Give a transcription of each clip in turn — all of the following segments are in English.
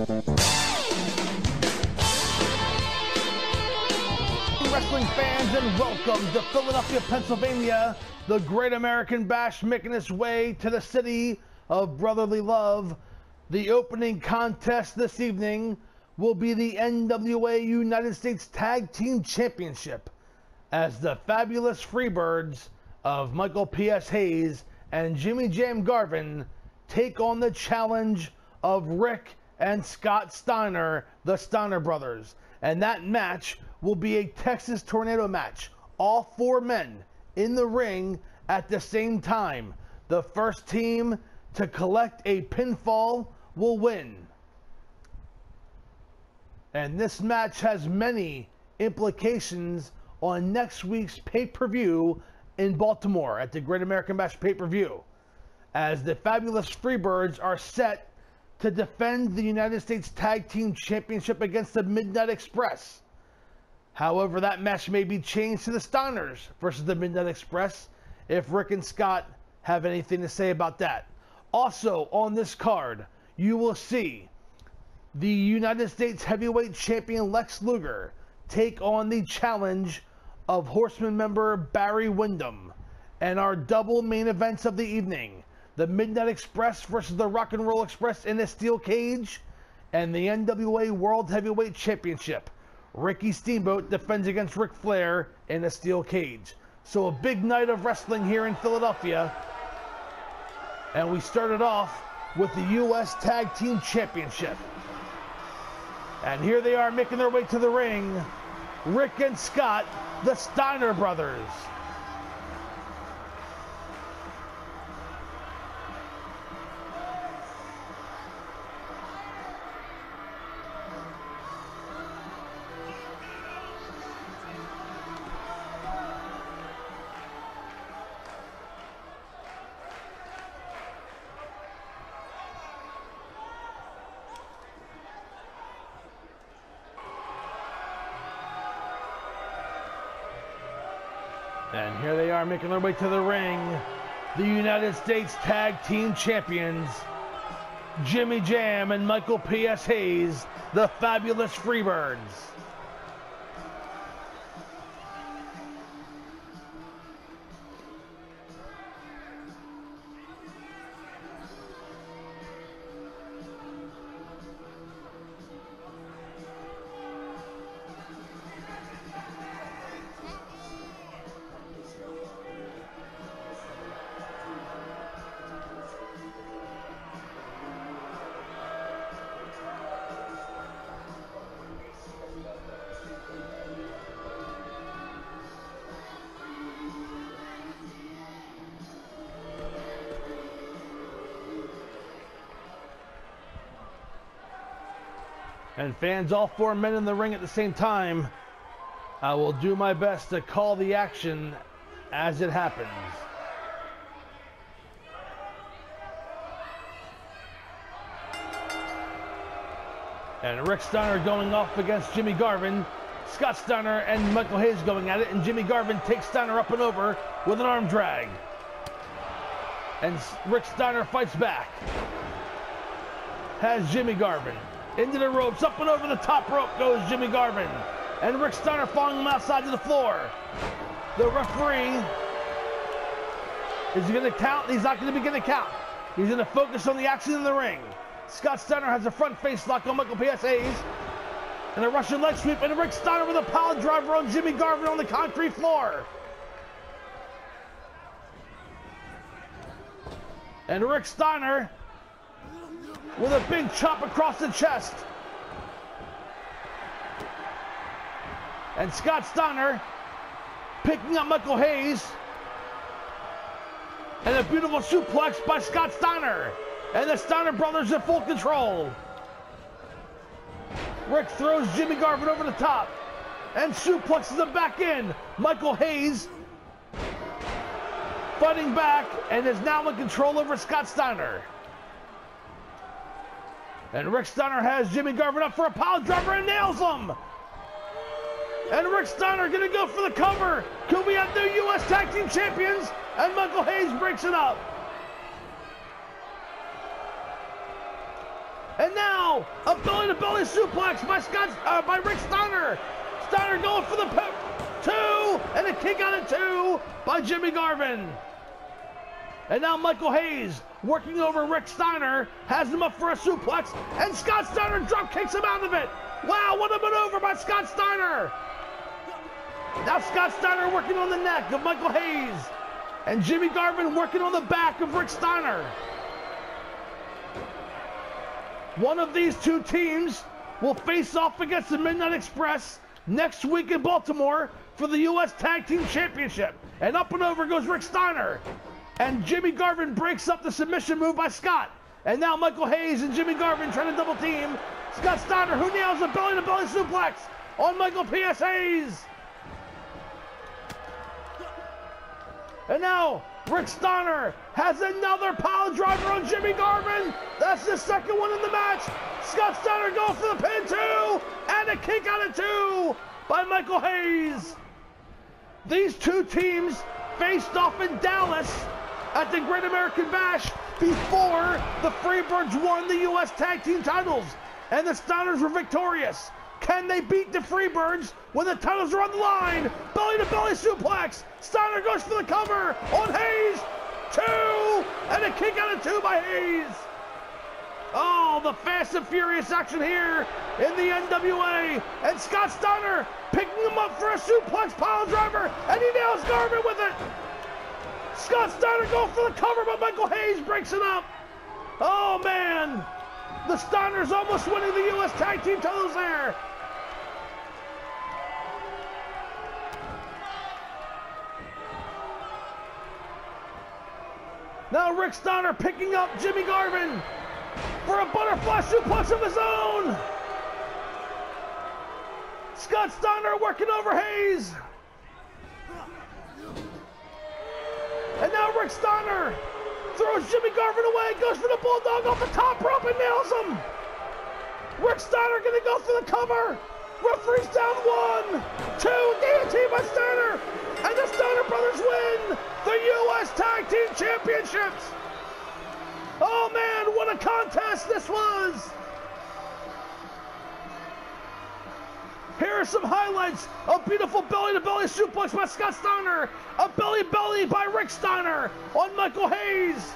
Wrestling fans, and welcome to Philadelphia, Pennsylvania. The Great American Bash making its way to the city of brotherly love. The opening contest this evening will be the NWA United States Tag Team Championship as the fabulous Freebirds of Michael P.S. Hayes and Jimmy Jam Garvin take on the challenge of Rick and Scott Steiner, the Steiner brothers. And that match will be a Texas Tornado match. All four men in the ring at the same time. The first team to collect a pinfall will win. And this match has many implications on next week's pay per view in Baltimore at the Great American Bash pay per view. As the fabulous Freebirds are set to defend the United States Tag Team Championship against the Midnight Express. However, that match may be changed to the Steiners versus the Midnight Express if Rick and Scott have anything to say about that. Also, on this card, you will see the United States Heavyweight Champion Lex Luger take on the challenge of Horseman member Barry Windham. And our double main events of the evening the Midnight Express versus the Rock and Roll Express in a steel cage, and the NWA World Heavyweight Championship. Ricky Steamboat defends against Ric Flair in a steel cage. So a big night of wrestling here in Philadelphia. And we started off with the U.S. Tag Team Championship. And here they are making their way to the ring. Rick and Scott, the Steiner brothers. Making their way to the ring. The United States Tag Team Champions, Jimmy Jam and Michael P.S. Hayes, the fabulous Freebirds. And fans, all four men in the ring at the same time. I will do my best to call the action as it happens. And Rick Steiner going off against Jimmy Garvin. Scott Steiner and Michael Hayes going at it, and Jimmy Garvin takes Steiner up and over with an arm drag. And Rick Steiner fights back. Has Jimmy Garvin. Into the ropes, up and over the top rope goes Jimmy Garvin. And Rick Steiner following him outside to the floor. The referee is going to count? He's not going to be going to count. He's going to focus on the action in the ring. Scott Steiner has a front face lock on Michael P.S. Hayes. And a Russian leg sweep. And Rick Steiner with a power driver on Jimmy Garvin on the concrete floor. And Rick Steiner with a big chop across the chest. And Scott Steiner picking up Michael Hayes. And a beautiful suplex by Scott Steiner. And the Steiner brothers in full control. Rick throws Jimmy Garvin over the top. And suplexes him back in. Michael Hayes fighting back and is now in control over Scott Steiner. And Rick Steiner has Jimmy Garvin up for a pile driver and nails him. And Rick Steiner gonna go for the cover. Could we have new U.S. Tag Team Champions? And Michael Hayes breaks it up. And now a belly-to-belly suplex by Scott, uh, by Rick Steiner. Steiner going for the two, and a kick out of two by Jimmy Garvin. And now Michael Hayes working over Rick Steiner, has him up for a suplex, and Scott Steiner drop kicks him out of it. Wow, what a maneuver by Scott Steiner. Now Scott Steiner working on the neck of Michael Hayes, and Jimmy Garvin working on the back of Rick Steiner. One of these two teams will face off against the Midnight Express next week in Baltimore for the U.S. Tag Team Championship. And up and over goes Rick Steiner. And Jimmy Garvin breaks up the submission move by Scott. And now Michael Hayes and Jimmy Garvin trying to double team. Scott Steiner, who nails a belly to belly suplex on Michael P.S. Hayes. And now Rick Steiner has another pile driver on Jimmy Garvin. That's the second one in the match. Scott Steiner goes for the pin two and a kick out of two by Michael Hayes. These two teams faced off in Dallas at the Great American Bash before the Freebirds won the U.S. Tag Team titles and the Steiners were victorious. Can they beat the Freebirds when the titles are on the line? Belly to belly suplex. Steiner goes for the cover on Hayes. Two and a kick out of two by Hayes. Oh, the fast and furious action here in the NWA. And Scott Steiner picking him up for a suplex pile driver. And he nails Garvin with it. Scott Steiner going for the cover, but Michael Hayes breaks it up. Oh, man. The Steiners almost winning the U.S. Tag Team titles there. Now Rick Steiner picking up Jimmy Garvin for a butterfly suplex of his own. Scott Steiner working over Hayes. Now Rick Steiner throws Jimmy Garvin away, goes for the Bulldog off the top rope and nails him. Rick Steiner gonna go for the cover. Referee's down one, two, DDT by Steiner, and the Steiner brothers win the U.S. Tag Team Championships. Oh man, what a contest this was! Here are some highlights. A beautiful belly-to-belly suplex by Scott Steiner. A belly-belly by Rick Steiner on Michael Hayes.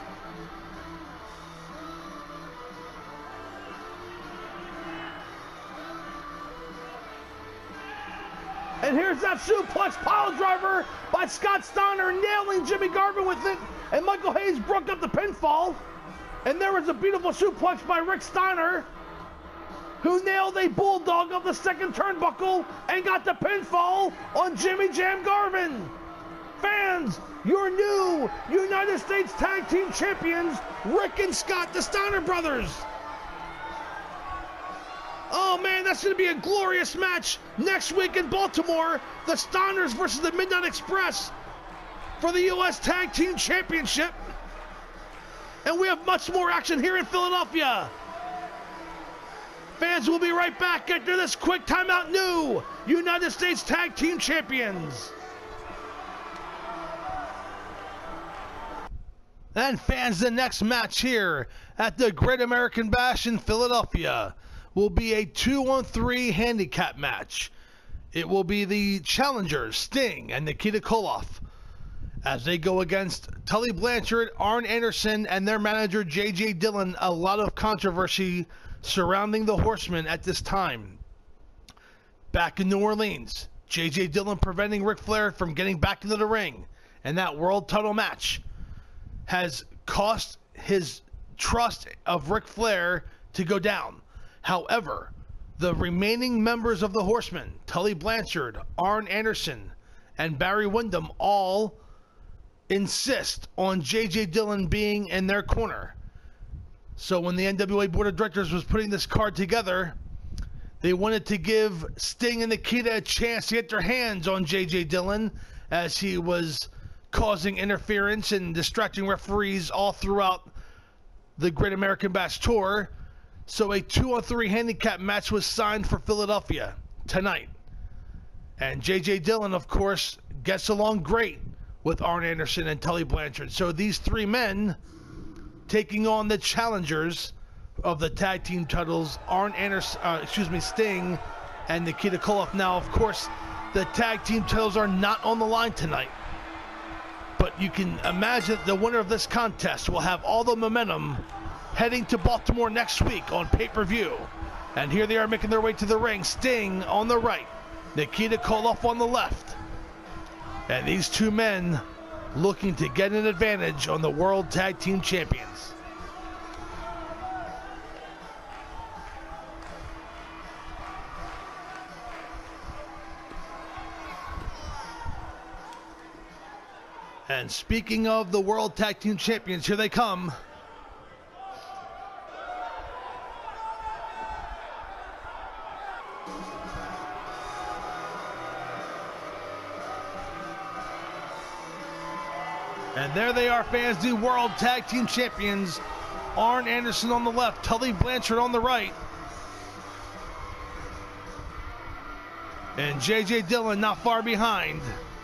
And here's that suplex pile driver by Scott Steiner nailing Jimmy Garvin with it. And Michael Hayes broke up the pinfall. And there was a beautiful suplex by Rick Steiner, who nailed a bulldog of the second turnbuckle and got the pinfall on Jimmy Jam Garvin. Fans, your new United States Tag Team Champions, Rick and Scott, the Steiner brothers. Oh man, that's going to be a glorious match next week in Baltimore. The Steiners versus the Midnight Express for the U.S. Tag Team Championship. And we have much more action here in Philadelphia. Fans, we'll be right back after this quick timeout. New United States Tag Team Champions. And fans, the next match here at the Great American Bash in Philadelphia will be a two on three handicap match. It will be the challengers, Sting and Nikita Koloff, as they go against Tully Blanchard, Arn Anderson, and their manager, J.J. Dillon. A lot of controversy surrounding the Horsemen at this time. Back in New Orleans, J.J. Dillon preventing Ric Flair from getting back into the ring, and that world title match has cost his trust of Ric Flair to go down. However, the remaining members of the Horsemen, Tully Blanchard, Arn Anderson, and Barry Windham, all insist on J.J. Dillon being in their corner. So when the NWA Board of Directors was putting this card together, they wanted to give Sting and Nikita a chance to get their hands on J.J. Dillon as he was causing interference and distracting referees all throughout the Great American Bash Tour. So a two on three handicap match was signed for Philadelphia tonight. And J.J. Dillon, of course, gets along great with Arn Anderson and Tully Blanchard. So these three men taking on the challengers of the tag team titles, Arn Anderson, uh, excuse me, Sting and Nikita Koloff. Now, of course, the tag team titles are not on the line tonight. But you can imagine the winner of this contest will have all the momentum heading to Baltimore next week on pay per view. And here they are making their way to the ring. Sting on the right, Nikita Koloff on the left. And these two men looking to get an advantage on the World Tag Team Champions. And speaking of the World Tag Team Champions, here they come. There they are, fans, the World Tag Team Champions. Arn Anderson on the left, Tully Blanchard on the right. And JJ Dillon not far behind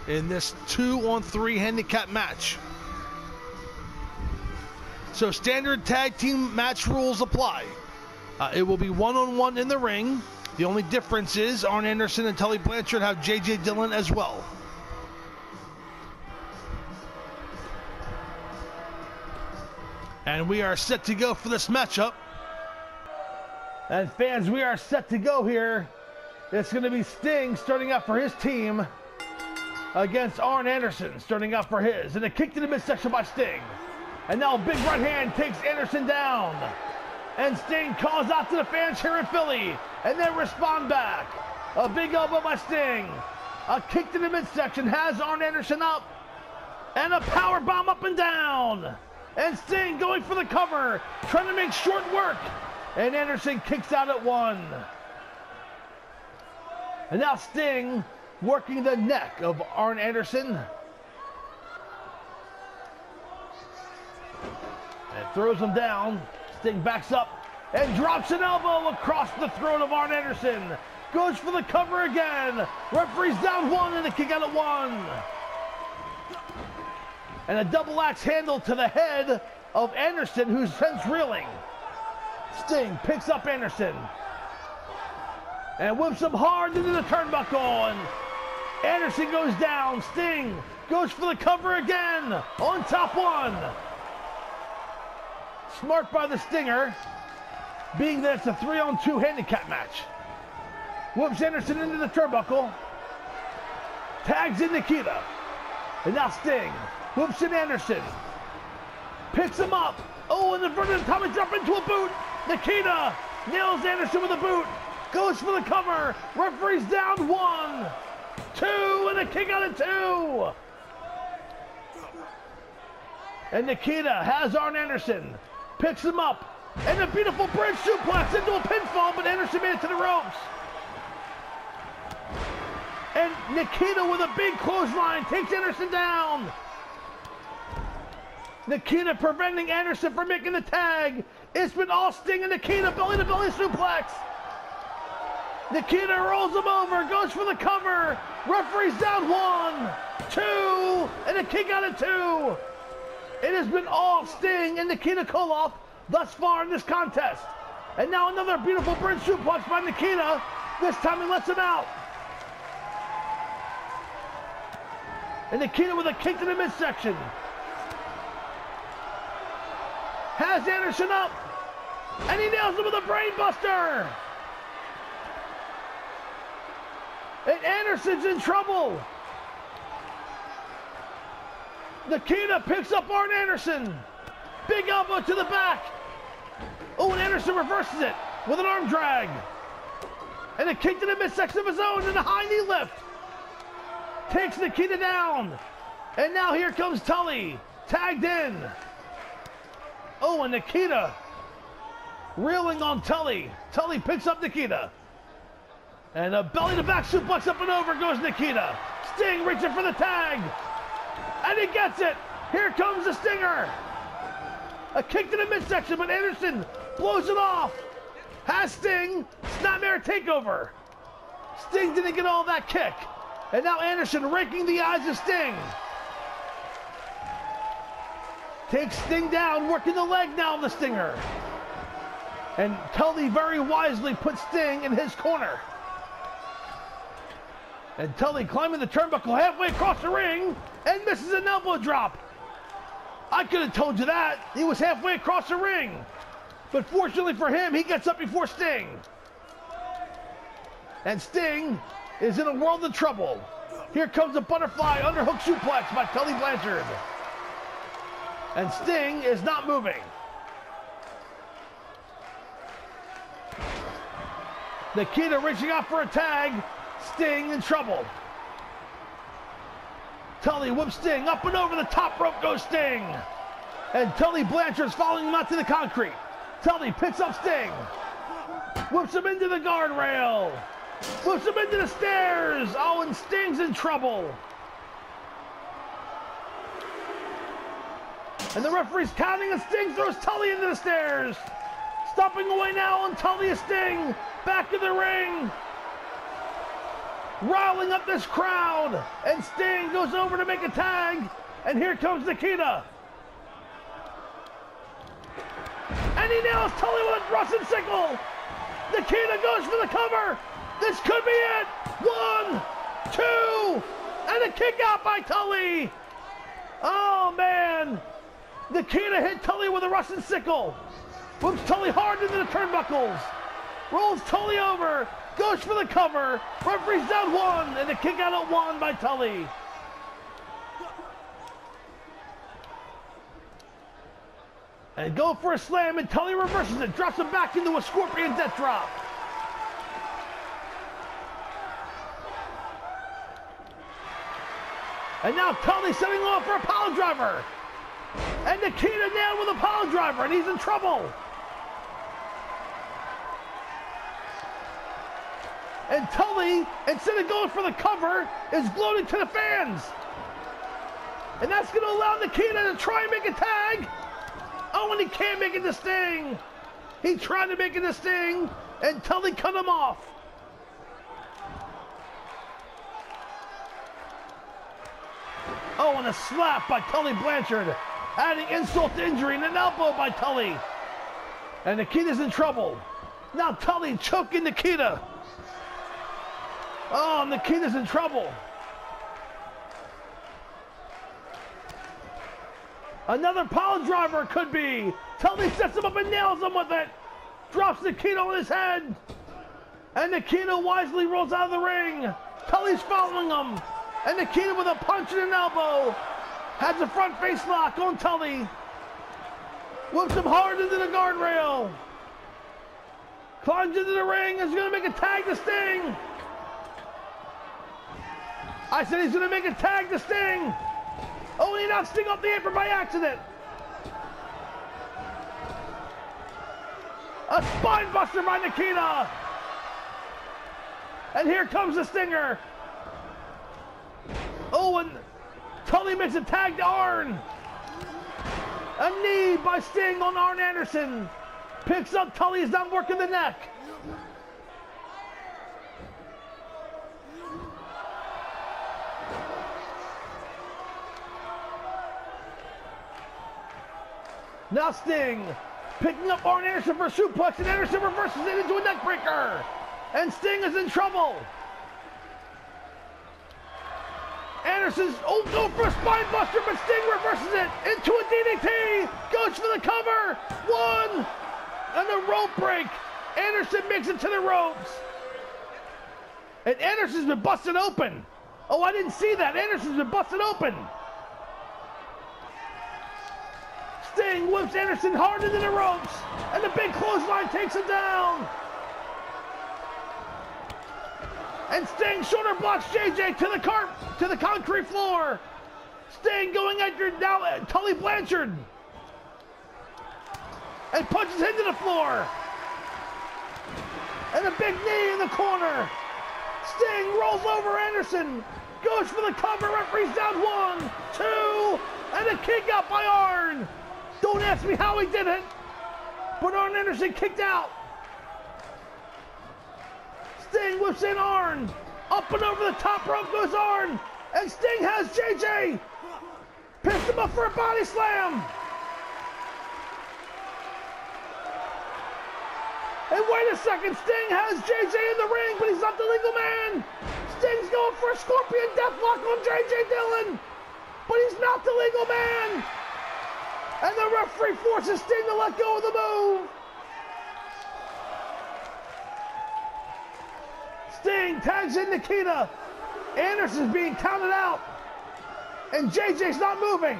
in this two on three handicap match. So standard tag team match rules apply. Uh, it will be one on one in the ring. The only difference is Arn Anderson and Tully Blanchard have JJ Dillon as well. And we are set to go for this matchup. And fans, we are set to go here. It's going to be Sting starting out for his team against Arn Anderson, starting out for his. And a kick to the midsection by Sting. And now a big right hand takes Anderson down. And Sting calls out to the fans here in Philly. And then respond back. A big elbow by Sting. A kick to the midsection has Arn Anderson up. And a power bomb up and down. And Sting going for the cover, trying to make short work. And Anderson kicks out at one. And now Sting working the neck of Arn Anderson. And throws him down. Sting backs up and drops an elbow across the throat of Arn Anderson. Goes for the cover again. Referee's down one and a kick out at one. And a double axe handle to the head of Anderson, who's since reeling. Sting picks up Anderson and whips him hard into the turnbuckle. And Anderson goes down. Sting goes for the cover again. On top one. Smart by the Stinger, being that it's a three on two handicap match. Whoops Anderson into the turnbuckle. Tags in Nikita. And now Sting whoops Anderson. Picks him up. Oh, and the inverted atomic drop into a boot. Nikita nails Anderson with a boot. Goes for the cover. Referee's down one two, and a kick out of two. And Nikita has Arn Anderson, picks him up, and a beautiful bridge suplex into a pinfall, but Anderson made it to the ropes. And Nikita with a big clothesline takes Anderson down. Nikita preventing Anderson from making the tag. It's been all Sting and Nikita belly to belly suplex. Nikita rolls him over, goes for the cover. Referee's down one, two, and a kick out of two. It has been all Sting and Nikita Koloff thus far in this contest. And now another beautiful bridge suplex by Nikita. This time he lets him out. And Nikita with a kick to the midsection. Has Anderson up. And he nails him with a brainbuster. And Anderson's in trouble. Nikita picks up Arn Anderson. Big elbow to the back. Oh, and Anderson reverses it with an arm drag. And a kick to the midsection of his own and a high knee lift. Takes Nikita down. And now here comes Tully. Tagged in. Oh, and Nikita reeling on Tully. Tully picks up Nikita. And a belly to back suplex up and over goes Nikita. Sting reaching for the tag. And he gets it. Here comes the Stinger. A kick to the midsection, but Anderson blows it off. Has Sting. Snapmare takeover. Sting didn't get all that kick. And now Anderson raking the eyes of Sting. Takes Sting down, working the leg now of the Stinger. And Tully very wisely puts Sting in his corner. And Tully climbing the turnbuckle halfway across the ring and misses an elbow drop. I could have told you that. He was halfway across the ring. But fortunately for him, he gets up before Sting. And Sting is in a world of trouble. Here comes a butterfly underhook suplex by Tully Blanchard. And Sting is not moving. Nikita reaching out for a tag. Sting in trouble. Tully whips Sting up and over the top rope goes Sting. And Tully Blanchard's following him out to the concrete. Tully picks up Sting. Whips him into the guardrail. Whips him into the stairs. Oh, and Sting's in trouble. And the referee's counting and Sting throws Tully into the stairs. Stopping away now on Tully and Sting. Back in the ring riling up this crowd. And Sting goes over to make a tag. And here comes Nikita. And he nails Tully with a Russian sickle. Nikita goes for the cover. This could be it. One, two, and a kick out by Tully. Oh, man. Nikita hit Tully with a Russian sickle. Whoops Tully hard into the turnbuckles. Rolls Tully over goes for the cover. Referee's down one, and the kick out at one by Tully. And go for a slam, and Tully reverses it, drops him back into a scorpion death drop. And now Tully setting off for a power driver. And Nikita now with a power driver, and he's in trouble. And Tully, instead of going for the cover, is gloating to the fans. And that's going to allow Nikita to try and make a tag. Oh, and he can't make it to Sting. He tried to make it to Sting, and Tully cut him off. Oh, and a slap by Tully Blanchard, adding insult to injury, and an elbow by Tully. And Nikita's in trouble. Now Tully choking Nikita. Oh, Nikita's in trouble. Another power driver could be. Tully sets him up and nails him with it. Drops Nikita on his head. And Nikita wisely rolls out of the ring. Tully's following him. And Nikita with a punch and an elbow. Has a front face lock on Tully. Whips him hard into the guardrail. Climbs into the ring. Is going to make a tag to Sting. I said he's going to make a tag to Sting. Oh, he knocked Sting off the apron by accident. A spine buster by Nikita. And here comes the Stinger. Oh, and Tully makes a tag to Arn. A knee by Sting on Arn Anderson. Picks up Tully, is not working the neck. Now Sting picking up Arn Anderson for suplex, and Anderson reverses it into a neckbreaker. And Sting is in trouble. Anderson's oh go for a spine buster, but Sting reverses it into a DDT. Goes for the cover. One and the rope break. Anderson makes it to the ropes. And Anderson's been busted open. Oh, I didn't see that. Anderson's been busted open. Sting whips Anderson hard into the ropes, and the big clothesline takes him down. And Sting shoulder blocks JJ to the cart to the concrete floor. Sting going after now uh, Tully Blanchard. And punches him to the floor. And a big knee in the corner. Sting rolls over Anderson. Goes for the cover. Referee's down one, two, and a kick out by Arn. Don't ask me how he did it. But Arn Anderson kicked out. Sting whips in Arn. Up and over the top rope goes Arn. And Sting has JJ. Picks him up for a body slam. And wait a second, Sting has JJ in the ring, but he's not the legal man. Sting's going for a Scorpion Deathlock on JJ Dillon, but he's not the legal man. And the referee forces Sting to let go of the move. Sting tags in Nikita. Anderson's being counted out. And JJ's not moving.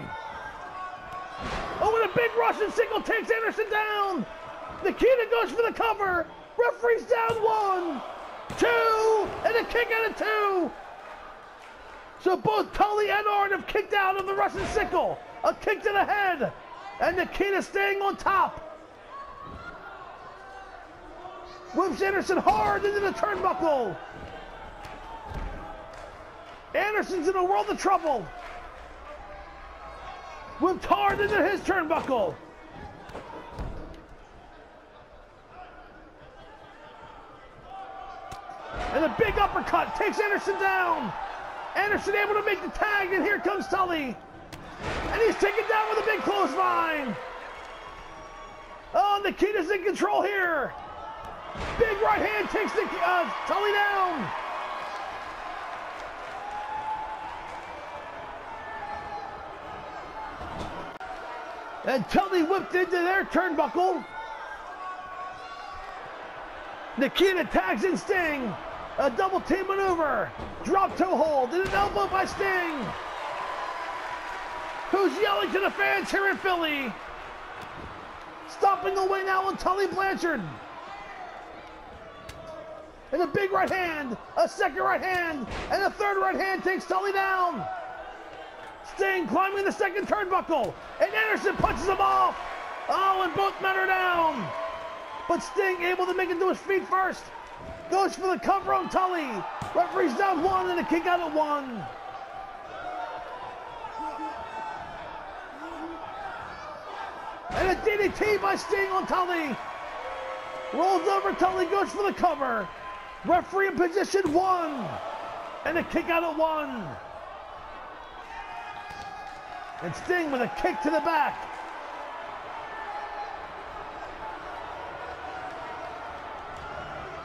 Oh, and a big Russian sickle takes Anderson down. Nikita goes for the cover. Referee's down one, two, and a kick out of two. So both Tully and Arn have kicked out of the Russian sickle. A kick to the head. And Nikita staying on top. Whips Anderson hard into the turnbuckle. Anderson's in a world of trouble. Whipped hard into his turnbuckle. And a big uppercut takes Anderson down. Anderson able to make the tag, and here comes Tully. And he's taken down with a big clothesline. Oh, Nikita's in control here. Big right hand takes the, uh, Tully down. And Tully whipped into their turnbuckle. Nikita tags in Sting. A double team maneuver. Drop toe hold and an elbow by Sting. Who's yelling to the fans here in Philly? Stomping away now on Tully Blanchard. And a big right hand, a second right hand, and a third right hand takes Tully down. Sting climbing the second turnbuckle, and Anderson punches him off. Oh, and both men are down. But Sting able to make it to his feet first. Goes for the cover on Tully. Referee's down one and a kick out at one. And a DDT by Sting on Tully. Rolls over Tully, goes for the cover. Referee in position one. And a kick out at one. And Sting with a kick to the back.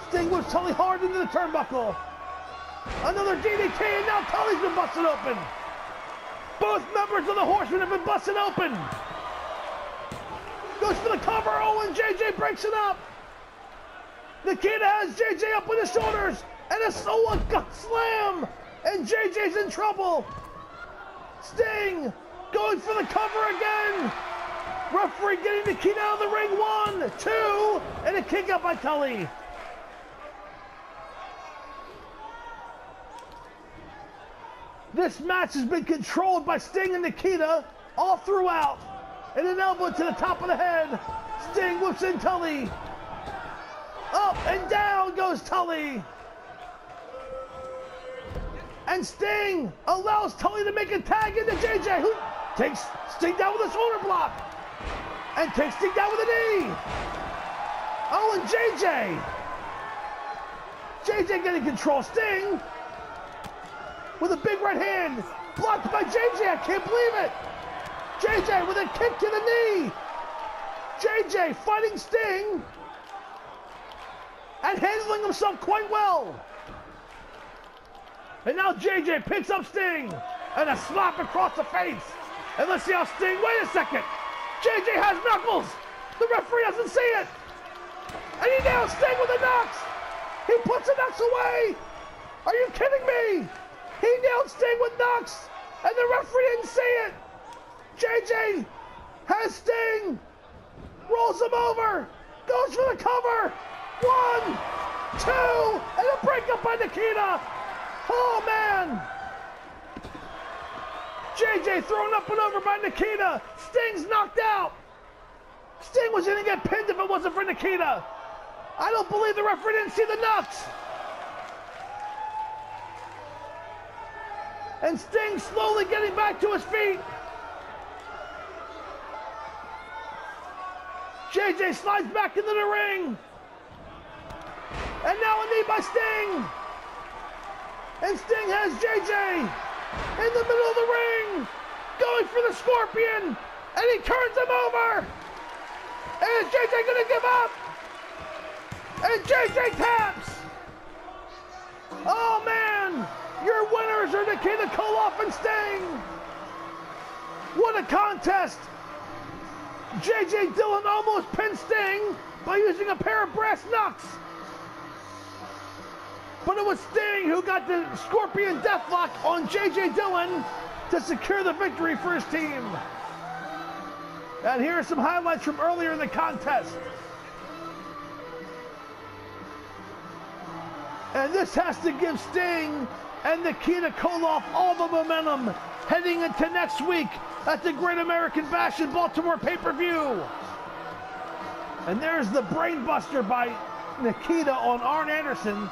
Sting whips Tully hard into the turnbuckle. Another DDT, and now Tully's been busted open. Both members of the Horsemen have been busted open. Goes for the cover. Oh, JJ breaks it up. The kid has JJ up with his shoulders, and a so a gut slam, and JJ's in trouble. Sting going for the cover again. Referee getting the kid out of the ring. One, two, and a kick up by Tully. This match has been controlled by Sting and Nikita all throughout. And an elbow to the top of the head. Sting whips in Tully. Up and down goes Tully. And Sting allows Tully to make a tag into JJ, who takes Sting down with a shoulder block. And takes Sting down with a knee. Oh, and JJ. JJ getting control. Sting with a big right hand. Blocked by JJ. I can't believe it. JJ with a kick to the knee. JJ fighting Sting and handling himself quite well. And now JJ picks up Sting and a slap across the face. And let's see how Sting, wait a second. JJ has knuckles. The referee doesn't see it. And he nails Sting with the knucks. He puts the knucks away. Are you kidding me? He nailed Sting with knucks, and the referee didn't see it. JJ has Sting, rolls him over, goes for the cover. One, two, and a breakup by Nikita. Oh man. JJ thrown up and over by Nikita. Sting's knocked out. Sting was going to get pinned if it wasn't for Nikita. I don't believe the referee didn't see the knucks. And Sting slowly getting back to his feet. JJ slides back into the ring. And now a knee by Sting. And Sting has JJ in the middle of the ring. Going for the Scorpion. And he turns him over. And is JJ going to give up? And JJ taps! Oh man! Your winners are Nikita Koloff and Sting! What a contest! JJ Dillon almost pinned Sting by using a pair of brass knucks. But it was Sting who got the Scorpion Deathlock on JJ Dillon to secure the victory for his team. And here are some highlights from earlier in the contest. And this has to give Sting and Nikita Koloff all the momentum heading into next week at the Great American Bash in Baltimore pay-per-view. And there's the brainbuster by Nikita on Arn Anderson.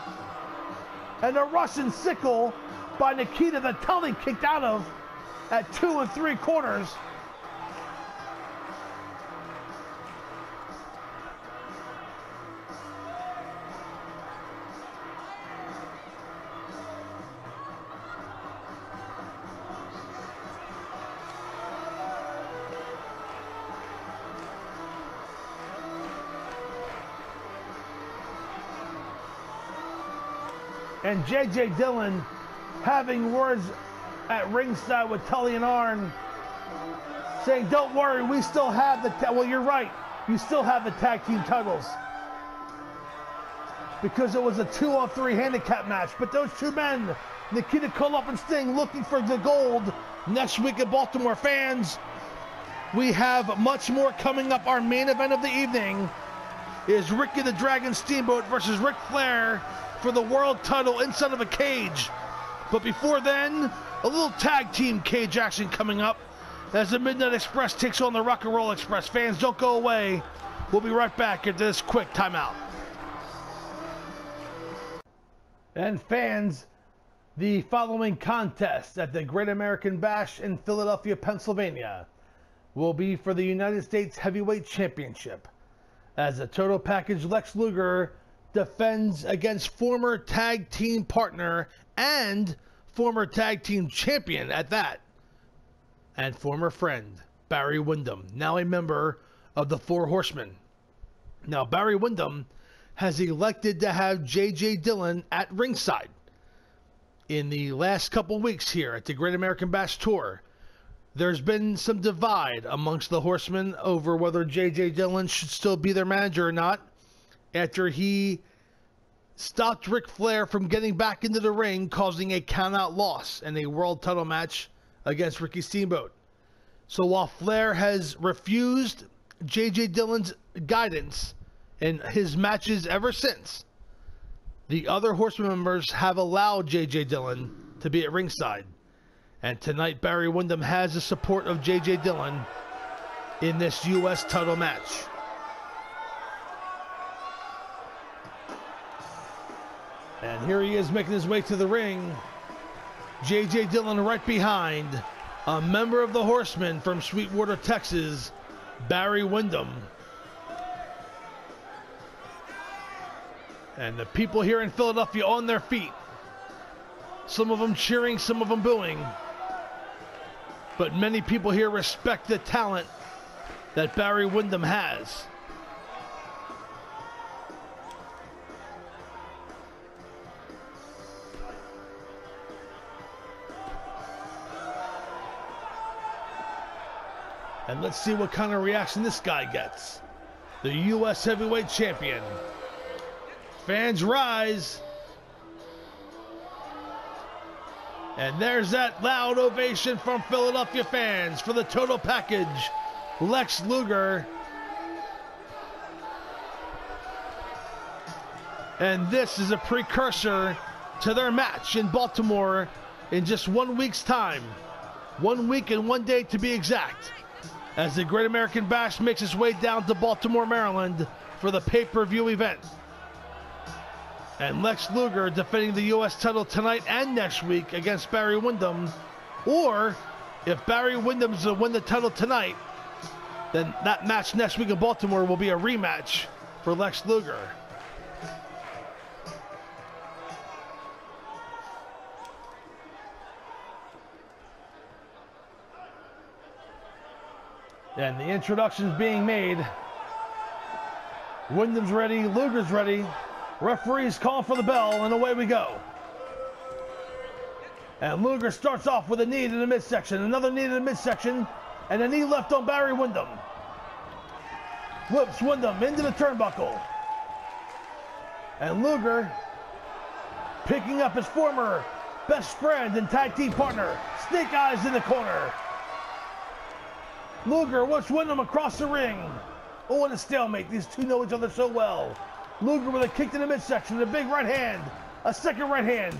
And a Russian sickle by Nikita Tully kicked out of at two and three quarters. And J.J. Dillon having words at ringside with Tully and Arn saying, don't worry, we still have the, well, you're right, you still have the tag team titles. Because it was a two on three handicap match. But those two men, Nikita Koloff and Sting, looking for the gold next week at Baltimore fans. We have much more coming up. Our main event of the evening is Ricky the Dragon Steamboat versus Ric Flair for the world title inside of a cage. But before then, a little tag team cage action coming up as the Midnight Express takes on the Rock and Roll Express. Fans, don't go away. We'll be right back after this quick timeout. And fans, the following contest at the Great American Bash in Philadelphia, Pennsylvania will be for the United States Heavyweight Championship. As a total package, Lex Luger defends against former tag team partner and former tag team champion at that, and former friend Barry Windham, now a member of the Four Horsemen. Now, Barry Windham has elected to have J.J. Dillon at ringside. In the last couple weeks here at the Great American Bash Tour, there's been some divide amongst the horsemen over whether J.J. Dillon should still be their manager or not after he stopped Ric Flair from getting back into the ring, causing a countout loss in a world title match against Ricky Steamboat. So while Flair has refused J.J. Dillon's guidance in his matches ever since, the other Horseman members have allowed J.J. Dillon to be at ringside. And tonight, Barry Windham has the support of J.J. Dillon in this U.S. title match. And here he is making his way to the ring. J.J. Dillon right behind. A member of the Horsemen from Sweetwater, Texas, Barry Windham. And the people here in Philadelphia on their feet. Some of them cheering, some of them booing. But many people here respect the talent that Barry Windham has. And let's see what kind of reaction this guy gets. The U.S. Heavyweight Champion. Fans rise. And there's that loud ovation from Philadelphia fans for the total package. Lex Luger. And this is a precursor to their match in Baltimore in just one week's time. One week and one day to be exact as the Great American Bash makes its way down to Baltimore, Maryland for the pay per view event. And Lex Luger defending the U.S. title tonight and next week against Barry Windham. Or if Barry Windham's to win the title tonight, then that match next week in Baltimore will be a rematch for Lex Luger. And the introductions being made Windham's ready. Luger's ready. Referee's call for the bell, and away we go. And Luger starts off with a knee to the midsection, another knee to the midsection, and a knee left on Barry Windham. Whips Windham into the turnbuckle. And Luger picking up his former best friend and tag team partner, Snake Eyes in the corner. Luger whips Windham across the ring. Oh, and a stalemate. These two know each other so well. Luger with a kick to the midsection, a big right hand, a second right hand,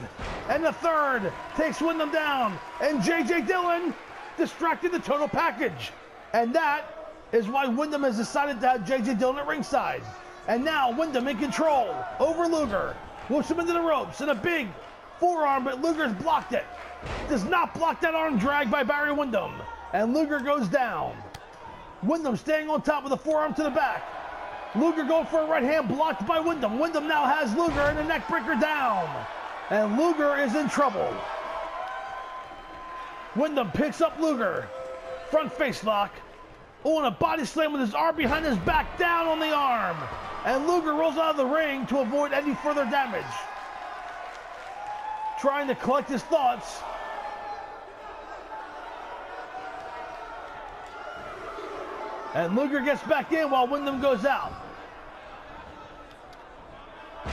and the third takes Windham down. And J.J. Dillon distracted the total package. And that is why Windham has decided to have J.J. Dillon at ringside. And now Windham in control over Luger. Whips him into the ropes and a big forearm, but Luger's blocked it. Does not block that arm drag by Barry Windham. And Luger goes down. Windham staying on top with a forearm to the back. Luger going for a right hand blocked by Windham. Windham now has Luger and the neckbreaker down. And Luger is in trouble. Windham picks up Luger. Front face lock. Oh, and a body slam with his arm behind his back down on the arm. And Luger rolls out of the ring to avoid any further damage. Trying to collect his thoughts. And Luger gets back in while Windham goes out.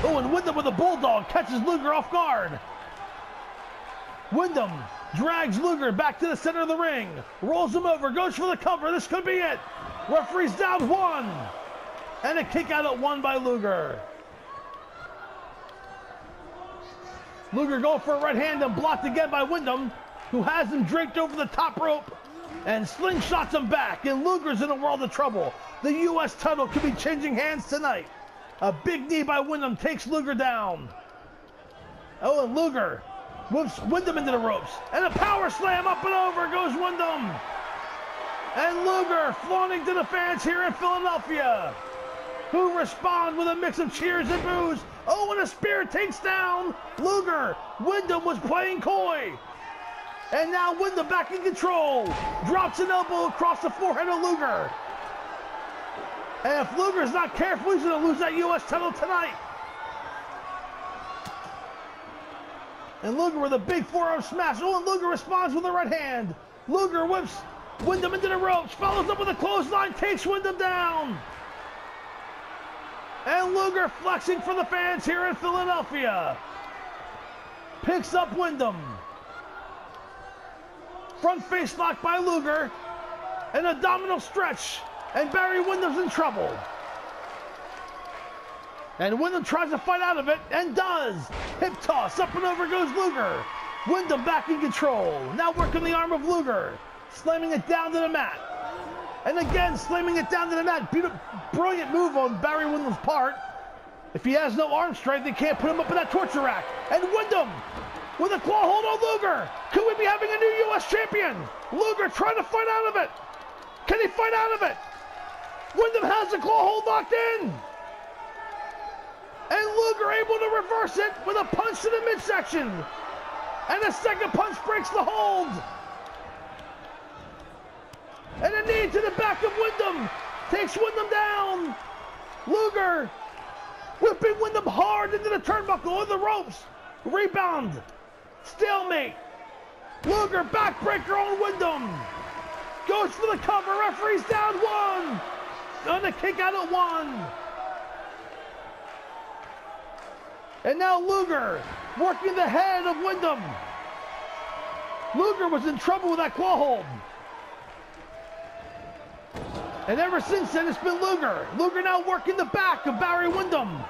Oh, and Windham with a bulldog catches Luger off guard. Windham drags Luger back to the center of the ring, rolls him over, goes for the cover. This could be it. Referee's down one. And a kick out at one by Luger. Luger going for a right hand and blocked again by Windham, who has him draped over the top rope and slingshots him back. And Luger's in a world of trouble. The U.S. title could be changing hands tonight. A big knee by Windham takes Luger down. Oh, and Luger moves Windham into the ropes. And a power slam up and over goes Windham. And Luger flaunting to the fans here in Philadelphia, who respond with a mix of cheers and boos. Oh, and a spear takes down Luger. Windham was playing coy. And now Windham back in control. Drops an elbow across the forehead of Luger. And if Luger's not careful, he's going to lose that U.S. title tonight. And Luger with a big forearm smash. Oh, and Luger responds with a right hand. Luger whips Windham into the ropes, follows up with a clothesline, takes Windham down. And Luger flexing for the fans here in Philadelphia. Picks up Windham. Front face lock by Luger. And a domino stretch. And Barry Windham's in trouble. And Windham tries to fight out of it and does. Hip toss. Up and over goes Luger. Windham back in control. Now working the arm of Luger. Slamming it down to the mat. And again, slamming it down to the mat. Beautiful, brilliant move on Barry Windham's part. If he has no arm strength, they can't put him up in that torture rack. And Windham with a claw hold on Luger. Could we be having a new U.S. champion? Luger trying to fight out of it. Can he fight out of it? Windham has the claw hold locked in. And Luger able to reverse it with a punch to the midsection. And a second punch breaks the hold. And a knee to the back of Windham. Takes Windham down. Luger whipping Windham hard into the turnbuckle on the ropes. Rebound. Stalemate. Luger backbreaker on Windham. Goes for the cover. Referee's down one. Gonna kick out at one. And now Luger working the head of Windham. Luger was in trouble with that claw hold. And ever since then, it's been Luger. Luger now working the back of Barry Windham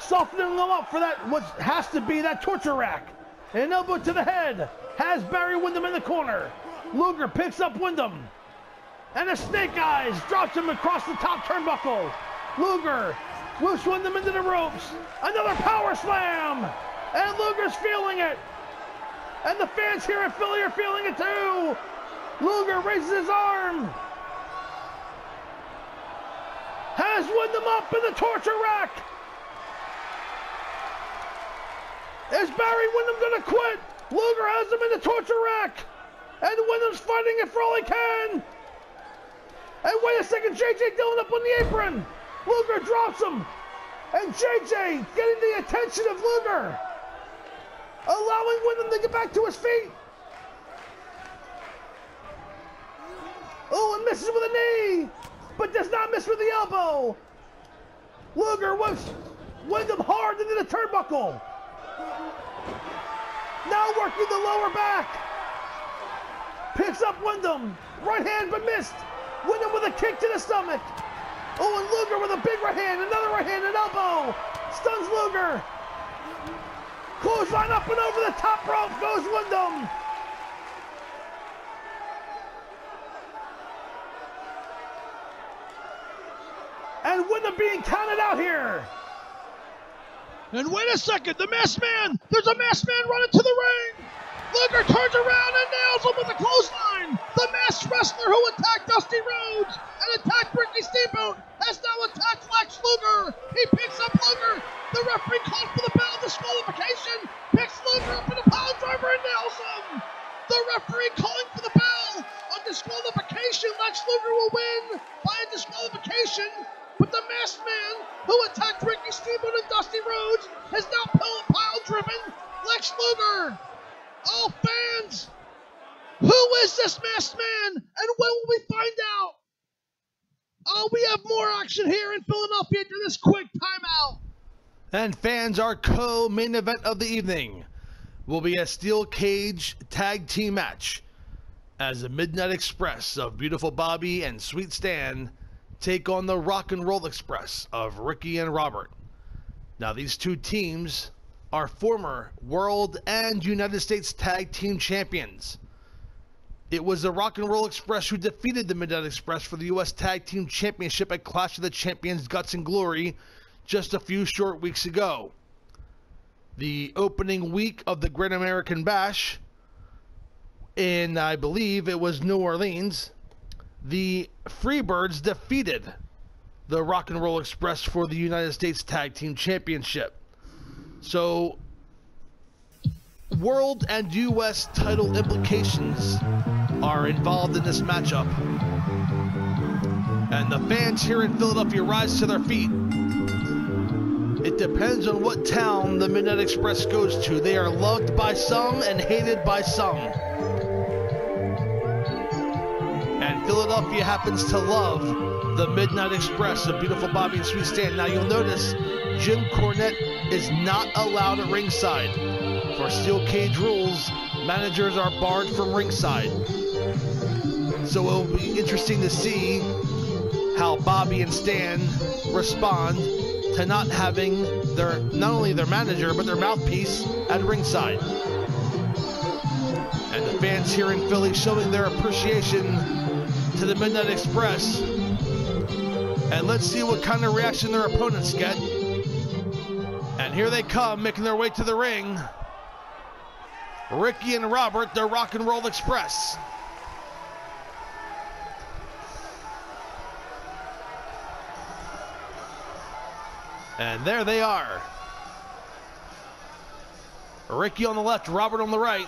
softening them up for that what has to be that torture rack. And an elbow to the head has Barry Windham in the corner. Luger picks up Windham. And a snake eyes drops him across the top turnbuckle. Luger whips Windham into the ropes. Another power slam. And Luger's feeling it. And the fans here in Philly are feeling it too. Luger raises his arm. Has Windham up in the torture rack. Is Barry Windham going to quit? Luger has him in the torture rack. And Windham's fighting it for all he can. And wait a second, JJ Dillon up on the apron. Luger drops him. And JJ getting the attention of Luger. Allowing Windham to get back to his feet. Oh, and misses with a knee. But does not miss with the elbow. Luger was Windham hard into the turnbuckle. Now working the lower back. Picks up Windham. Right hand, but missed. Windham with a kick to the stomach. Oh, and Luger with a big right hand, another right hand, an elbow. Stuns Luger. Clothesline up and over the top rope goes Windham. And Windham being counted out here. And wait a second, the masked man! There's a masked man running to the ring! Luger turns around and nails him with a clothesline! The masked wrestler who attacked Dusty Rhodes and attacked Ricky Steamboat has now attacked Lex Luger! He picks up Luger! The referee calls for the bell disqualification! Picks Luger up in a pile driver and nails him! The referee calling for the bell! A disqualification! Lex Luger will win by a disqualification! But the masked man who attacked Ricky Steamboat and Dusty Rhodes has now pile driven Lex Luger! Oh, fans! Who is this masked man? And when will we find out? Oh, we have more action here in Philadelphia after this quick timeout. And fans, our co main event of the evening will be a steel cage tag team match as the Midnight Express of Beautiful Bobby and Sweet Stan take on the Rock and Roll Express of Ricky and Robert. Now, these two teams are former World and United States Tag Team Champions. It was the Rock and Roll Express who defeated the Midnight Express for the U.S. Tag Team Championship at Clash of the Champions Guts and Glory just a few short weeks ago. The opening week of the Great American Bash in, I believe, it was New Orleans, the Freebirds defeated the Rock and Roll Express for the United States Tag Team Championship. So, world and U.S. title implications are involved in this matchup. And the fans here in Philadelphia rise to their feet. It depends on what town the Midnight Express goes to. They are loved by some and hated by some. Philadelphia happens to love the Midnight Express, a beautiful Bobby and Sweet Stan. Now you'll notice Jim Cornette is not allowed at ringside. For steel cage rules, managers are barred from ringside. So it'll be interesting to see how Bobby and Stan respond to not having their not only their manager but their mouthpiece at ringside. And the fans here in Philly showing their appreciation to the Midnight Express. And let's see what kind of reaction their opponents get. And here they come, making their way to the ring. Ricky and Robert, the Rock and Roll Express. And there they are. Ricky on the left, Robert on the right.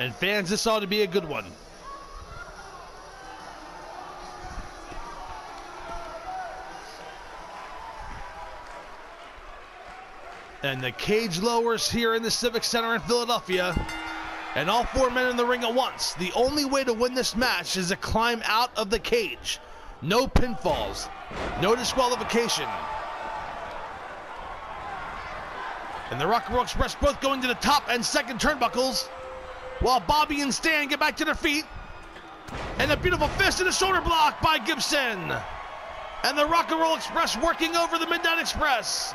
And fans, this ought to be a good one. And the cage lowers here in the Civic Center in Philadelphia. And all four men in the ring at once. The only way to win this match is to climb out of the cage. No pinfalls, no disqualification. And the Rock and Roll Express both going to the top and second turnbuckles while Bobby and Stan get back to their feet. And a beautiful fist and a shoulder block by Gibson. And the Rock and Roll Express working over the Midnight Express.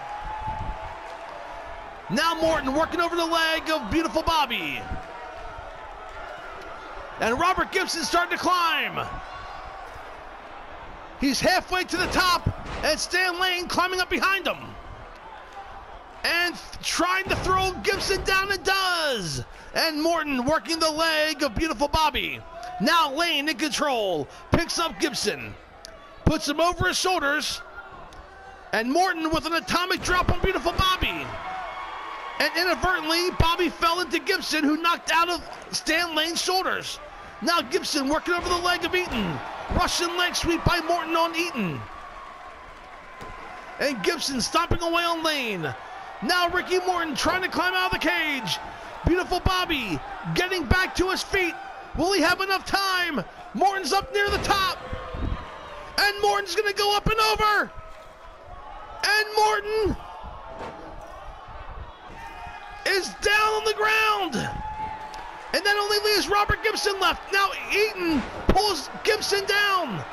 Now Morton working over the leg of beautiful Bobby. And Robert Gibson starting to climb. He's halfway to the top, and Stan Lane climbing up behind him. And trying to throw Gibson down, and does. And Morton working the leg of beautiful Bobby. Now Lane in control. Picks up Gibson. Puts him over his shoulders. And Morton with an atomic drop on beautiful Bobby. And inadvertently, Bobby fell into Gibson, who knocked out of Stan Lane's shoulders. Now Gibson working over the leg of Eaton. Russian leg sweep by Morton on Eaton. And Gibson stomping away on Lane. Now Ricky Morton trying to climb out of the cage. Beautiful Bobby getting back to his feet. Will he have enough time? Morton's up near the top. And Morton's going to go up and over. And Morton is down on the ground. And that only leaves Robert Gibson left. Now Eaton pulls Gibson down.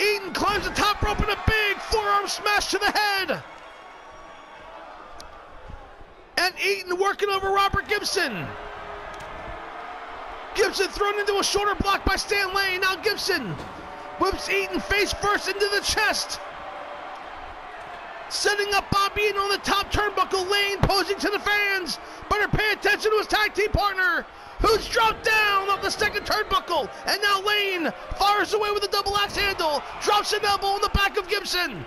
Eaton climbs the top rope in a big forearm smash to the head. And Eaton working over Robert Gibson. Gibson thrown into a shoulder block by Stan Lane. Now Gibson whips Eaton face first into the chest. Setting up Bobby Eaton on the top turnbuckle. Lane posing to the fans. Better pay attention to his tag team partner, who's dropped down off the second turnbuckle. And now Lane fires away with a double axe handle. Drops an elbow on the back of Gibson.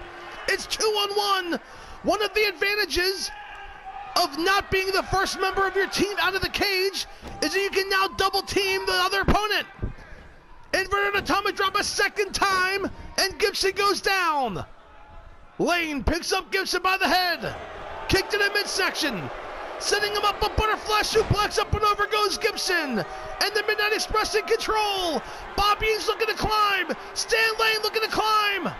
It's two on one. One of the advantages of not being the first member of your team out of the cage is that you can now double team the other opponent. Inverted atomic drop a second time, and Gibson goes down. Lane picks up Gibson by the head, kicked in the midsection, setting him up a butterfly suplex up and over goes Gibson. And the Midnight Express in control. Bobby's looking to climb. Stan Lane looking to climb.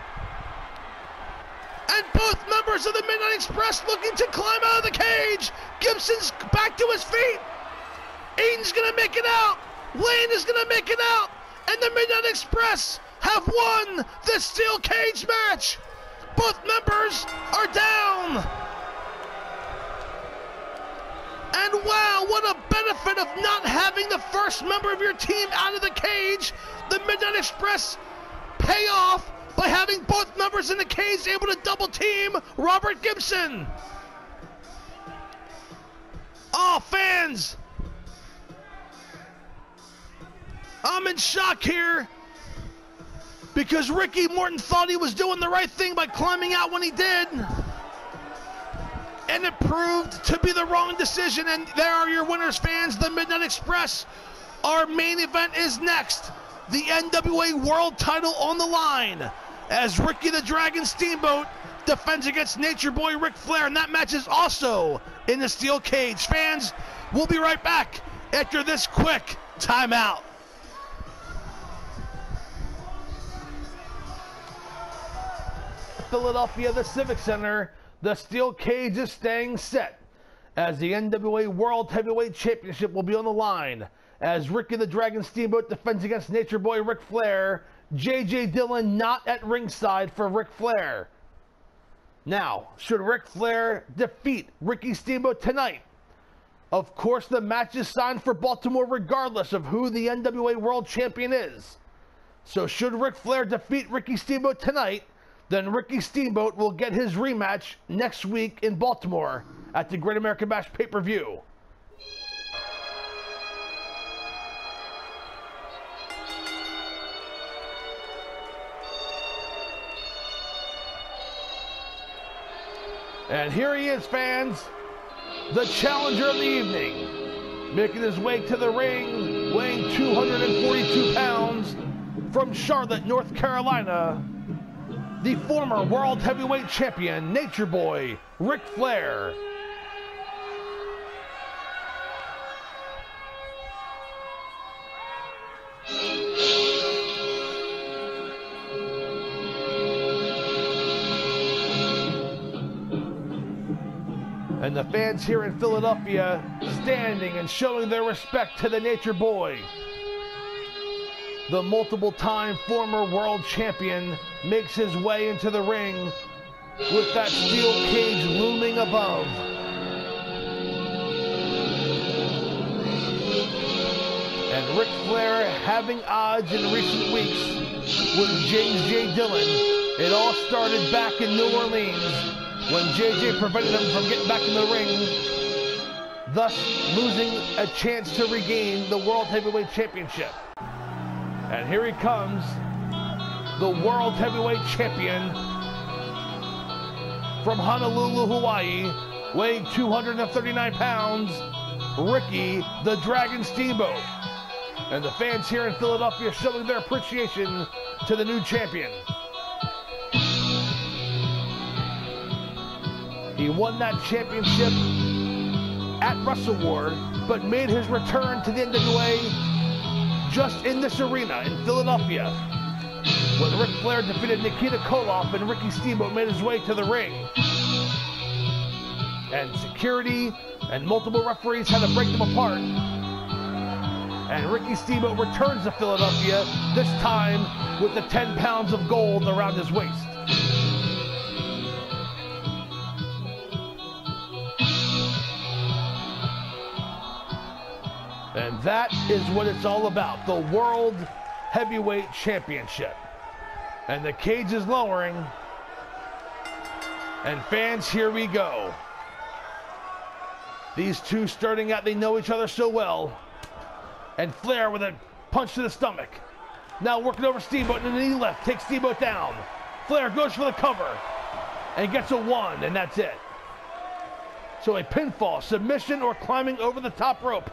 And both members of the Midnight Express looking to climb out of the cage. Gibson's back to his feet. Eaton's gonna make it out. Lane is gonna make it out. And the Midnight Express have won the steel cage match. Both members are down. And wow, what a benefit of not having the first member of your team out of the cage. The Midnight Express pay off by having both members in the cage able to double team Robert Gibson. Oh, fans. I'm in shock here because Ricky Morton thought he was doing the right thing by climbing out when he did and it proved to be the wrong decision. And there are your winners, fans. The Midnight Express. Our main event is next. The NWA World Title on the line as Ricky the Dragon Steamboat defends against Nature Boy Ric Flair, and that match is also in the steel cage. Fans, we'll be right back after this quick timeout. Philadelphia, the Civic Center the steel cage is staying set as the NWA World Heavyweight Championship will be on the line as Ricky the Dragon Steamboat defends against Nature Boy Ric Flair. JJ Dillon not at ringside for Ric Flair. Now, should Ric Flair defeat Ricky Steamboat tonight? Of course, the match is signed for Baltimore regardless of who the NWA World Champion is. So, should Ric Flair defeat Ricky Steamboat tonight, then Ricky Steamboat will get his rematch next week in Baltimore at the Great American Bash pay per view. And here he is, fans, the challenger of the evening, making his way to the ring, weighing 242 pounds, from Charlotte, North Carolina, the former World Heavyweight Champion, Nature Boy, Ric Flair. The fans here in Philadelphia standing and showing their respect to the Nature Boy. The multiple time former world champion makes his way into the ring with that steel cage looming above. And Ric Flair having odds in recent weeks with James J. Dillon. It all started back in New Orleans when JJ prevented him from getting back in the ring, thus losing a chance to regain the World Heavyweight Championship. And here he comes, the World Heavyweight Champion from Honolulu, Hawaii, weighing 239 pounds, Ricky the Dragon Steamboat. And the fans here in Philadelphia showing their appreciation to the new champion. He won that championship at WrestleWar, but made his return to the NWA just in this arena in Philadelphia, when Ric Flair defeated Nikita Koloff and Ricky Steamboat made his way to the ring. And security and multiple referees had to break them apart. And Ricky Steamboat returns to Philadelphia, this time with the 10 pounds of gold around his waist. And that is what it's all about the World Heavyweight Championship. And the cage is lowering. And fans, here we go. These two starting out, they know each other so well. And Flair with a punch to the stomach. Now working over Steamboat and the knee left, takes Steamboat down. Flair goes for the cover and gets a one, and that's it. So a pinfall, submission, or climbing over the top rope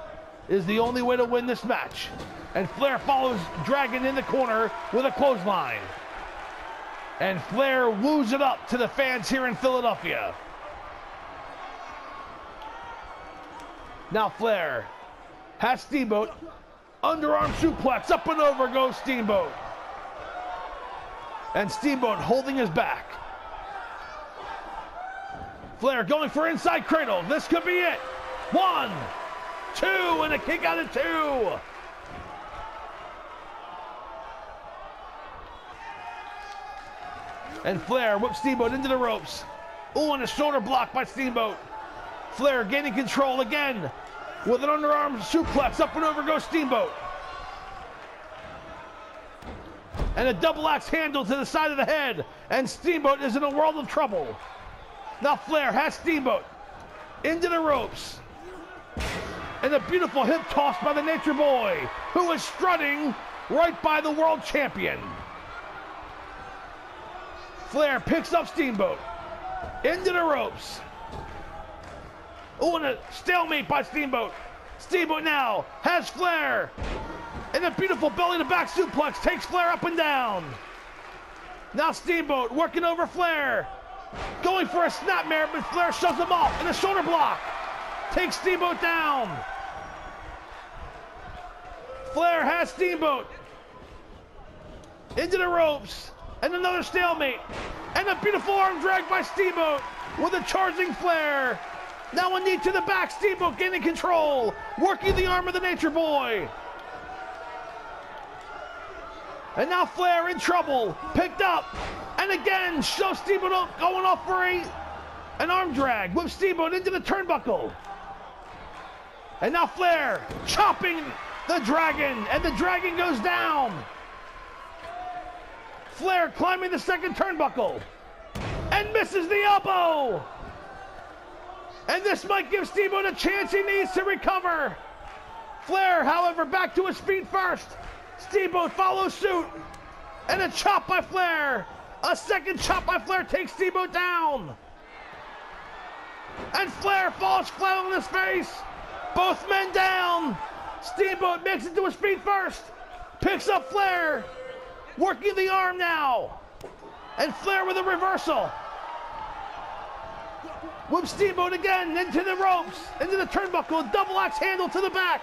is the only way to win this match. And Flair follows Dragon in the corner with a clothesline. And Flair woos it up to the fans here in Philadelphia. Now Flair has Steamboat. Underarm suplex. Up and over goes Steamboat. And Steamboat holding his back. Flair going for inside cradle. This could be it. One, two, and a kick out of two. And Flair whips Steamboat into the ropes. Oh, and a shoulder block by Steamboat. Flair gaining control again with an underarm suplex. Up and over goes Steamboat. And a double axe handle to the side of the head. And Steamboat is in a world of trouble. Now Flair has Steamboat into the ropes. And a beautiful hip toss by the Nature Boy, who is strutting right by the world champion. Flair picks up Steamboat into the ropes. Oh, and a stalemate by Steamboat. Steamboat now has Flair. And a beautiful belly to back suplex takes Flair up and down. Now Steamboat working over Flair. Going for a snapmare, but Flair shoves him off. in a shoulder block takes Steamboat down. Flair has Steamboat into the ropes. And another stalemate. And a beautiful arm drag by Steamboat with a charging Flair. Now a knee to the back. Steamboat gaining control. Working the arm of the Nature Boy. And now Flair in trouble. Picked up. And again, shows Steamboat up, going off for a, an arm drag. Whips Steamboat into the turnbuckle. And now Flair chopping the dragon. And the dragon goes down. Flair climbing the second turnbuckle. And misses the elbow. And this might give Steamboat a chance he needs to recover. Flair, however, back to his feet first. Steamboat follows suit. And a chop by Flair. A second chop by Flair takes Steamboat down. And Flair falls flat on his face. Both men down. Steamboat makes it to his feet first. Picks up Flair. Working the arm now. And Flair with a reversal. Whip Steamboat again into the ropes, into the turnbuckle, double axe handle to the back.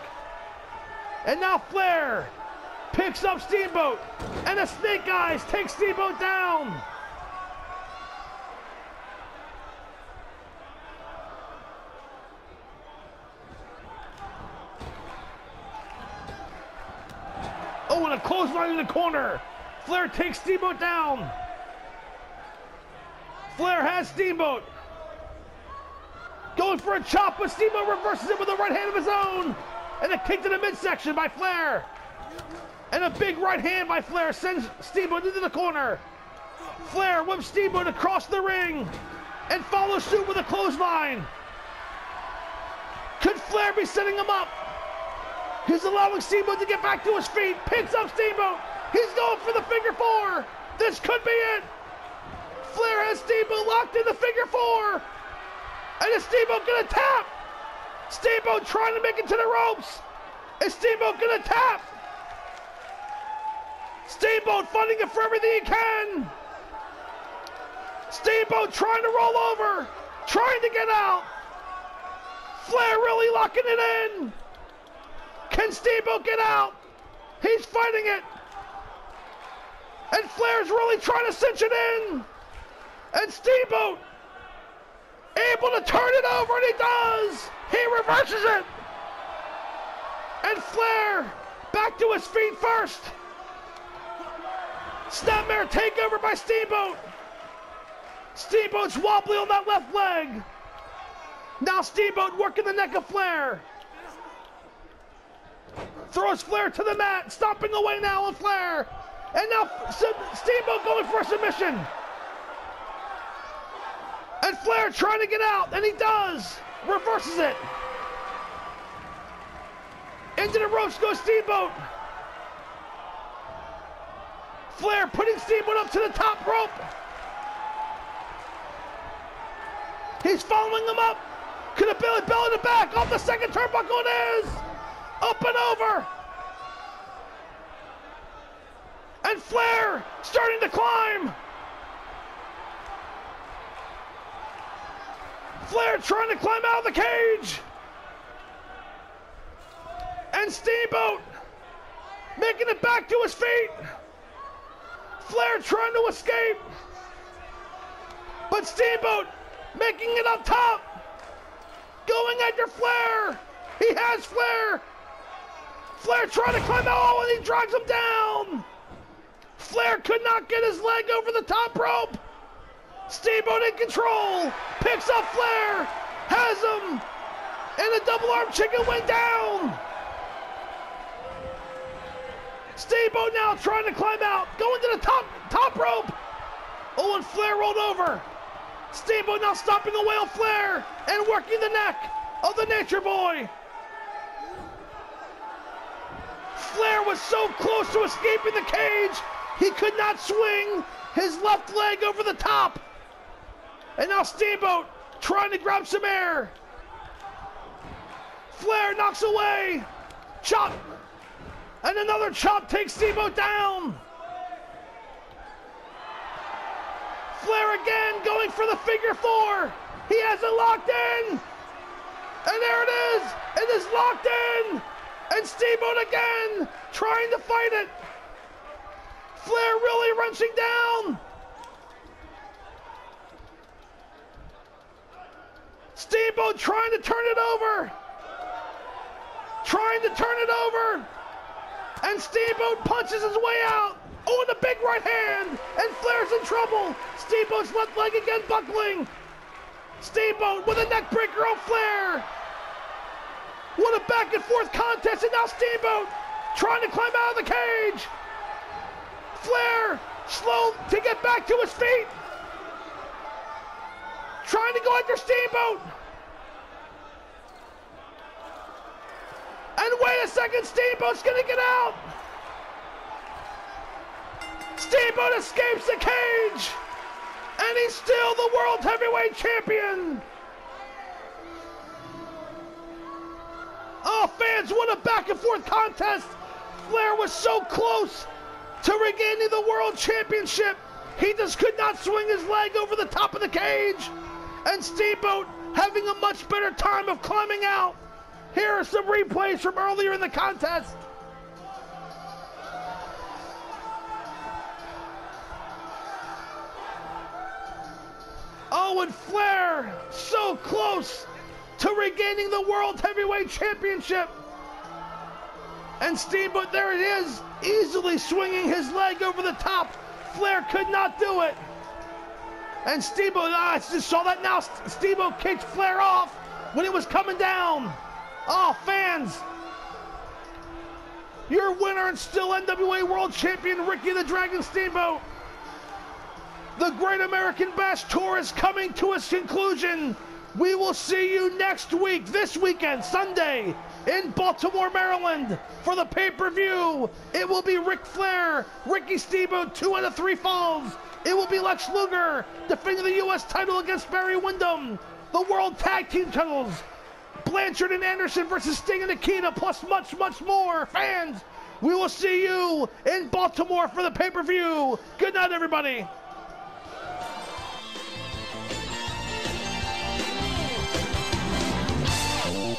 And now Flair picks up Steamboat, and the Snake Eyes takes Steamboat down. Clothesline in the corner. Flair takes Steamboat down. Flair has Steamboat. Going for a chop, but Steamboat reverses it with a right hand of his own. And a kick to the midsection by Flair. And a big right hand by Flair sends Steamboat into the corner. Flair whips Steamboat across the ring and follows suit with a clothesline. Could Flair be setting him up? He's allowing Steamboat to get back to his feet. Picks up Steamboat. He's going for the figure four. This could be it. Flair has Steamboat locked in the figure four. And is Steamboat gonna tap? Steamboat trying to make it to the ropes. Is Steamboat gonna tap? Steamboat fighting it for everything he can. Steamboat trying to roll over, trying to get out. Flair really locking it in. Can Steamboat get out? He's fighting it. And Flair's really trying to cinch it in. And Steamboat able to turn it over, and he does. He reverses it. And Flair back to his feet first. Snapmare takeover by Steamboat. Steamboat's wobbly on that left leg. Now Steamboat working the neck of Flair. Throws Flair to the mat, stomping away now on Flair. And now Steamboat going for a submission. And Flair trying to get out, and he does. Reverses it. Into the ropes goes Steamboat. Flair putting Steamboat up to the top rope. He's following him up. Could have Billy Bell in the back off the second turnbuckle. It is up and over. And Flair starting to climb. Flair trying to climb out of the cage. And Steamboat making it back to his feet. Flair trying to escape. But Steamboat making it up top. Going after Flair. He has Flair. Flair trying to climb out and he drags him down. Flair could not get his leg over the top rope. Steamboat in control. Picks up Flair. Has him. And a double arm chicken went down. Steamboat now trying to climb out. Going to the top top rope. Oh, and Flair rolled over. Steamboat now stopping the whale Flair and working the neck of the Nature Boy. Flair was so close to escaping the cage, he could not swing his left leg over the top. And now Steamboat trying to grab some air. Flair knocks away. Chop. And another chop takes Steamboat down. Flair again going for the figure four. He has it locked in. And there it is. It is locked in. And Steamboat again trying to fight it. Flair really wrenching down. Steamboat trying to turn it over. Trying to turn it over. And Steamboat punches his way out. Oh, and a big right hand. And Flair's in trouble. Steamboat's left leg again buckling. Steamboat with a neck breaker on Flair. What a back and forth contest. And now Steamboat trying to climb out of the cage. Flair slow to get back to his feet. Trying to go after Steamboat. And wait a second, Steamboat's gonna get out. Steamboat escapes the cage! And he's still the World Heavyweight Champion! Oh, fans, what a back and forth contest! Flair was so close to regaining the World Championship! He just could not swing his leg over the top of the cage! And Steamboat having a much better time of climbing out! Here are some replays from earlier in the contest! Oh, and Flair so close to regaining the World Heavyweight Championship. And Steamboat, there it is, easily swinging his leg over the top. Flair could not do it. And Steamboat, ah, I just saw that now. Steamboat kicked Flair off when it was coming down. Oh, fans. Your winner and still NWA World Champion, Ricky the Dragon Steamboat. The Great American Bash Tour is coming to its conclusion. We will see you next week, this weekend, Sunday, in Baltimore, Maryland, for the pay per view. It will be Ric Flair, Ricky Steamboat, two out of three falls, it will be Lex Luger defending the U.S. title against Barry Windham. The World Tag Team titles. Blanchard and Anderson versus Sting and Nikita, plus much, much more. Fans, we will see you in Baltimore for the pay per view. Good night, everybody.